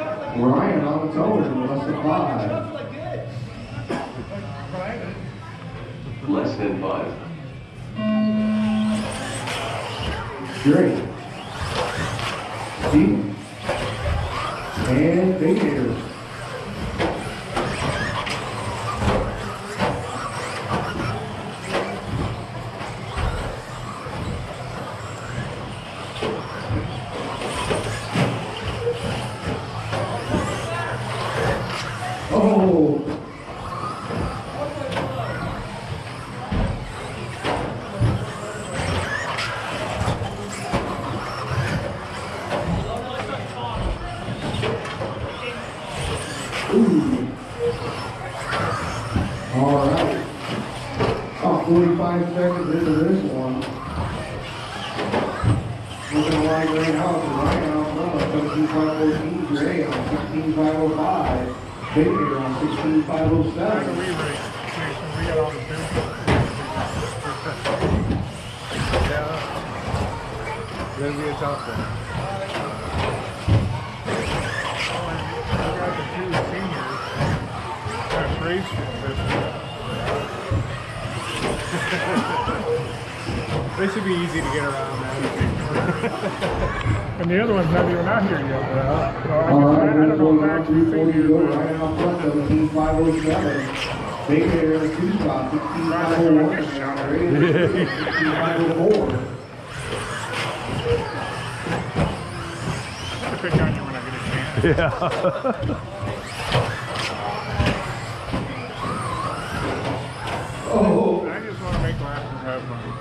Ryan on less than five. Less than five. Drake. Stevens. And Baker. Oh, Ooh. All right. About 45 seconds into this one. Looking like right now, it's Ryan on front, 17514, Gray on 16505, Baker on 16507. re-rate. We got all the Yeah. Gonna be a tough one. We got the two seniors. Got Grace They should be easy to get around, man. and the other one's not even out here yet. Uh, so I, All I, I don't know if we're Max going is to 340 senior, go, but Ryan on front, 17507. The two spot, 16501, and 16504. Pick on you when I get a chance. Oh, I just want to make laps have fun.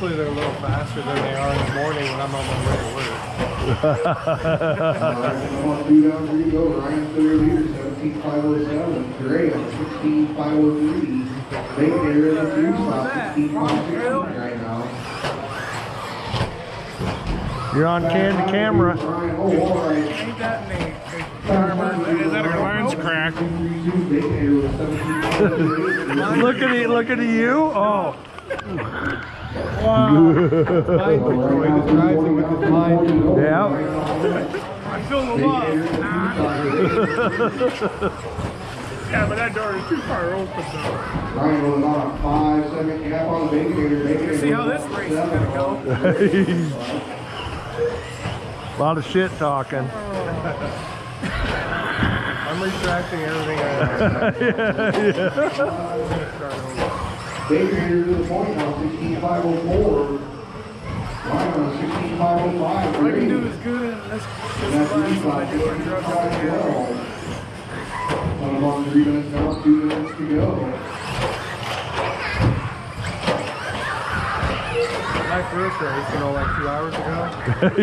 Hopefully they're a little faster than they are in the morning when I'm on my way to work. One, two down, three go. Ryan clear leader, seventeen five seven. Gray on sixteen five three. Baker in the three spot, sixteen five sixteen right now. You're on candy camera. Ryan, all right. Ain't that neat? Is that a lens crack? Three two, Baker with seventeen five eight. Look at it, look at you. Oh, Right now, three forty down, three forty go. Yeah. I feel the love. Yeah, but that door is too far open though. Ryan was on a five second gap on the Baker. Baker. See how this race is gonna go? a lot of shit talking. I'm retracting everything I Baker here to the point now, sixteen five oh four. Ryan on sixteen five oh five. All I can do is good in this, And this that's class the when I do a drug out here. One about three minutes now, two minutes to go. My first race, you know, like two hours ago,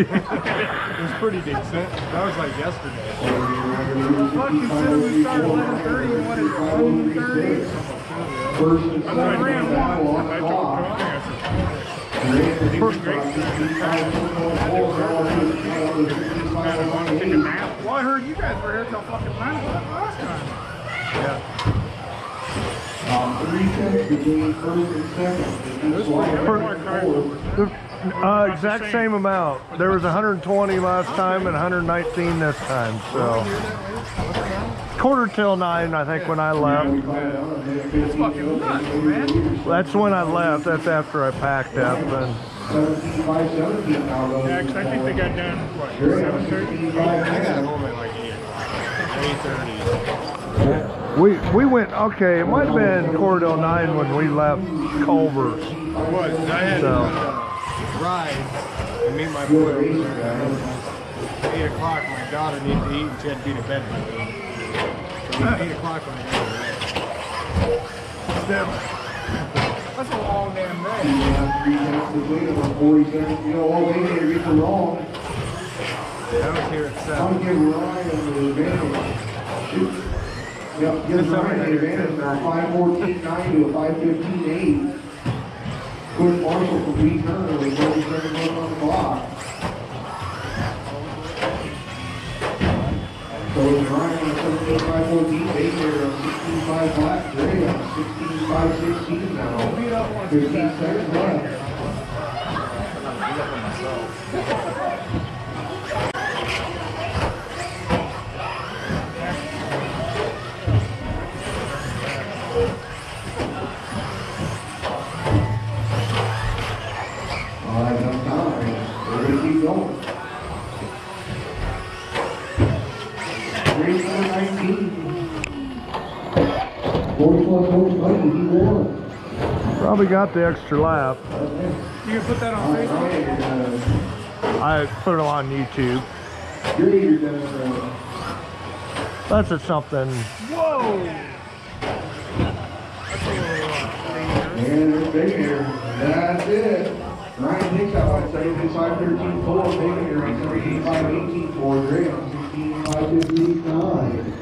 it was pretty decent. That was like yesterday. Well, consider we started 11:30 and what is it, 1:30? First and I second ran on the clock. Tony, I said, Ray at the first spot, 65.04, now on to the I want to take a 65.18. nap. Well, I heard you guys were here till fucking 9 o'clock last time. Um, three tenths between first and second. This one, More cars fourth. Uh, exact same amount. There was 120 last time and 119 this time. So quarter till nine, I think, when I left. It's fucking nuts, man. That's when I left. That's after I packed up. And Seventeen by seventeen now, though. Yeah, 'cause I think they got done, what, 7:30? I got home at like 8 8:30. we we went. Okay, it might have been quarter till nine when we left Culver's. It was. I had to So. uh, ride and meet my boy over there. At 8 o'clock, my daughter needed to eat and she had to be to bed by then. So 8 o'clock I got there. That's a long damn day. Yeah, three tenths between them, forty seconds, you know, oh, wait, here, get the wrong. I was here at I'm 7. gonna give Ryan the advantage. Shoot. Yep, give Ryan the advantage now, five fourteen nine to a five fifteen eight. Chris Marshall from Pete Turner with thirty seconds left on the clock. It's Ryan on seventeen five fourteen, Baker on black, Gray on sixteen five sixteen now. Fifteen seconds left. Probably got the extra lap. You can put that on Facebook? I put it on YouTube. Uh, That's just something. Whoa! And it's big here. That's it. Ryan Hickok, 75 13 4, big here, 385 18 4. Mark is week nine.